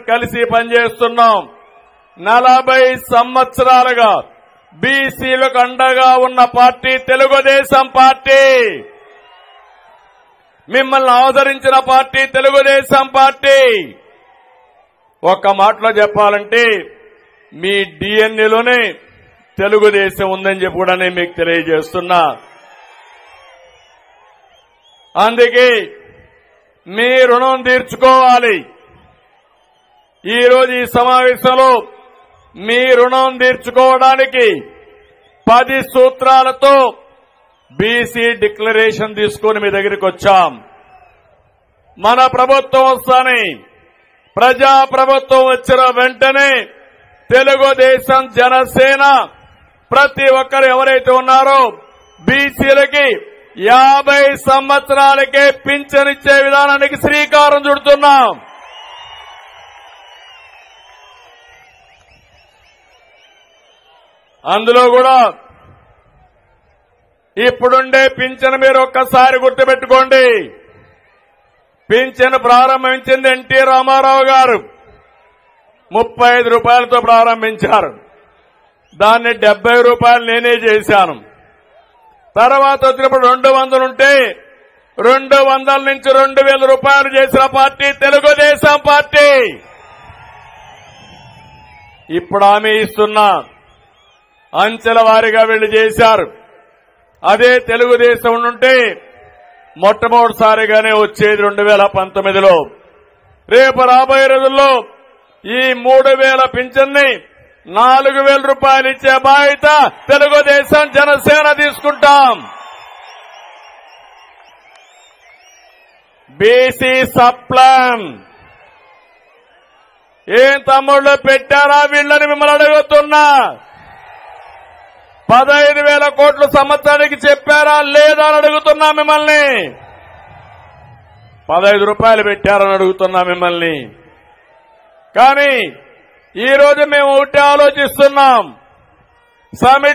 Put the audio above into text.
కలిసి పనిచేస్తున్నాం. నలభై సంవత్సరాలుగా బీసీలకు అండగా ఉన్న పార్టీ తెలుగుదేశం పార్టీ. మిమ్మల్ని ఆదరించిన పార్టీ తెలుగుదేశం పార్టీ. ఒక్క మాటలో చెప్పాలంటే మీ డిఎన్ఏలోనే తెలుగుదేశం ఉందని చెప్పి కూడా నేను మీకు తెలియజేస్తున్నా. అందుకే మీ రుణం తీర్చుకోవాలి. ఈరోజు ఈ సమావేశంలో మీ రుణం తీర్చుకోవడానికి పది సూత్రాలతో బీసీ డిక్లరేషన్ తీసుకుని మీ దగ్గరికి వచ్చాం. మన ప్రభుత్వం వస్తాని ప్రజా ప్రభుత్వం వచ్చిన వెంటనే తెలుగుదేశం జనసేన ప్రతి ఒక్కరు ఎవరైతే ఉన్నారో బీసీలకి యాభై సంవత్సరాలకే పింఛనిచ్చే విధానానికి శ్రీకారం చుడుతున్నాం. అందులో కూడా ఇప్పుడుండే పింఛను మీరు ఒక్కసారి గుర్తుపెట్టుకోండి. పింఛను ప్రారంభించింది ఎన్టీ రామారావు గారు. ముప్పై ఐదు రూపాయలతో ప్రారంభించారు. దాన్ని డెబ్బై రూపాయలు నేనే చేశాను. తర్వాత వచ్చినప్పుడు రెండు వందలు ఉంటే రెండు వందల నుంచి రెండు వేల రూపాయలు చేసిన పార్టీ తెలుగుదేశం పార్టీ. ఇప్పుడు ఆమె ఇస్తున్నా. అంచెల వారిగా వెళ్ళి చేశారు. అదే తెలుగుదేశం నుండి మొట్టమొదటిసారిగానే వచ్చేది రెండు వేల పంతొమ్మిదిలో. రేపు రాబోయే రోజుల్లో ఈ మూడు వేల పింఛన్ని నాలుగు వేల రూపాయలు ఇచ్చే బాధ్యత తెలుగుదేశం జనసేన తీసుకుంటాం. బీసీ సప్లాన్. ఏం తమ్ముళ్ళు పెట్టారా వీళ్ళని మిమ్మల్ని అడుగుతున్నా? పదహైదు వేల కోట్లు సంవత్సరానికి చెప్పారా లేదా అని అడుగుతున్నా మిమ్మల్ని. పదహైదు రూపాయలు పెట్టారని అడుగుతున్నా మిమ్మల్ని. కానీ ఈ రోజు మేము ఒకటి ఆలోచిస్తున్నాం. సమిట్